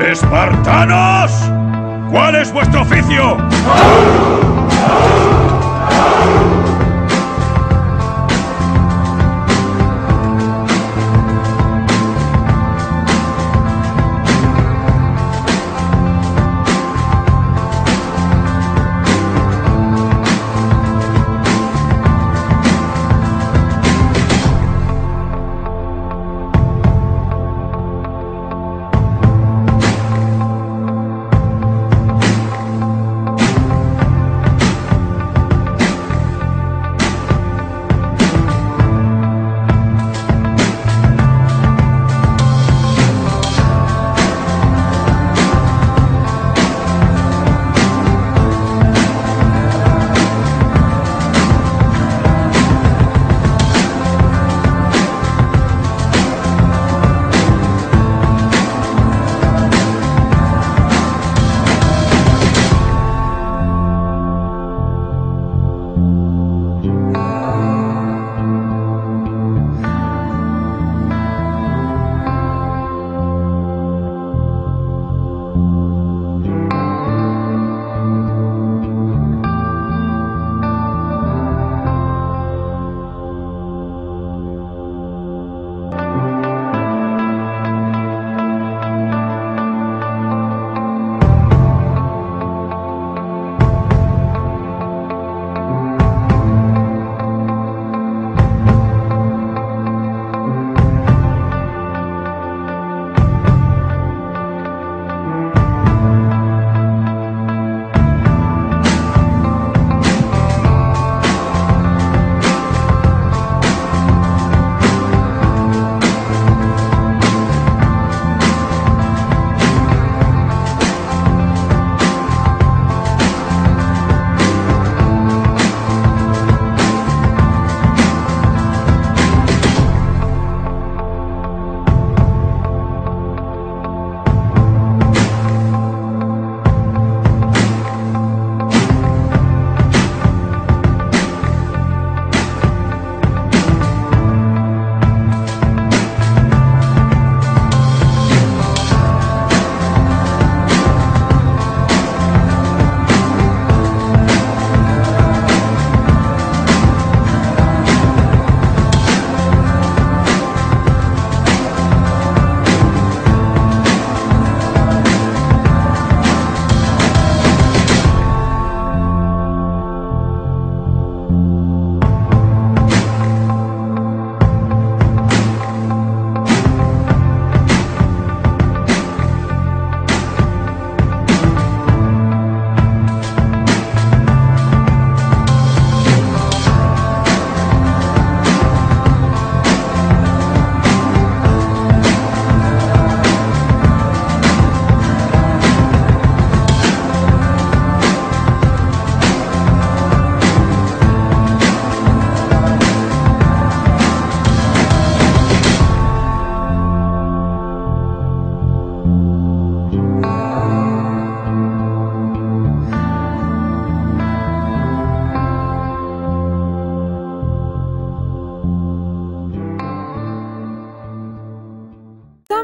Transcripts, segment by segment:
¡Espartanos! ¿Cuál es vuestro oficio?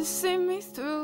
to see me through.